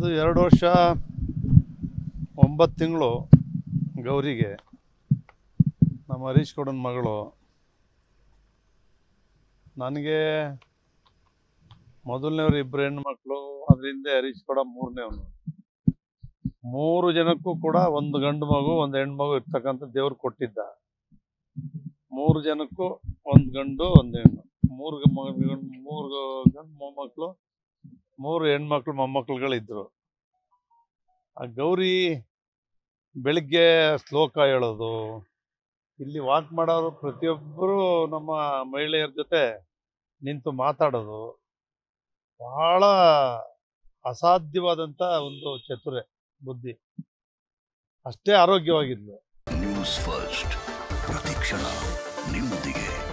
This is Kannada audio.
ಅದು ಎರಡು ವರ್ಷ ಒಂಬತ್ತು ತಿಂಗಳು ಗೌರಿಗೆ ನಮ್ಮ ಹರೀಶ್ ಗೌಡನ ಮಗಳು. ನನಗೆ ಮೊದಲನೇವ್ರು ಇಬ್ಬರು ಹೆಣ್ಮಕ್ಳು ಅದರಿಂದ ಹರೀಶ್ ಕೊಡ ಮೂರನೇವನು ಮೂರು ಜನಕ್ಕೂ ಕೂಡ ಒಂದು ಗಂಡು ಮಗು, ಒಂದು ಹೆಣ್ಮಗು ಇರ್ತಕ್ಕಂಥ ದೇವ್ರು ಕೊಟ್ಟಿದ್ದ. ಮೂರು ಜನಕ್ಕೂ ಒಂದು ಗಂಡು, ಒಂದು ಹೆಣ್ಣು. ಮೂರು ಮೂರು ಗಂಡು ಮೊಮ್ಮಕ್ಕಳು ಮೂರು ಹೆಣ್ಮಕ್ಳು ಮೊಮ್ಮಕ್ಕಳುಗಳಿದ್ರು ಆ ಗೌರಿ ಬೆಳಿಗ್ಗೆ ಶ್ಲೋಕ ಹೇಳೋದು. ಇಲ್ಲಿ ವಾಕ್ ಮಾಡೋರು ಪ್ರತಿಯೊಬ್ಬರು ನಮ್ಮ ಮಹಿಳೆಯರ ಜೊತೆ ನಿಂತು ಮಾತಾಡೋದು. ಬಹಳ ಅಸಾಧ್ಯವಾದಂಥ ಒಂದು ಚತುರೆ ಬುದ್ಧಿ. ಅಷ್ಟೇ ಆರೋಗ್ಯವಾಗಿದ್ಲು. ನ್ಯೂಸ್ ಫಸ್ಟ್ ಪ್ರತಿಕ್ಷಣ ನಿಮ್ಮೊಂದಿಗೆ.